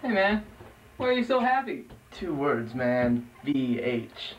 Hey, man. Why are you so happy? Two words, man. V-H.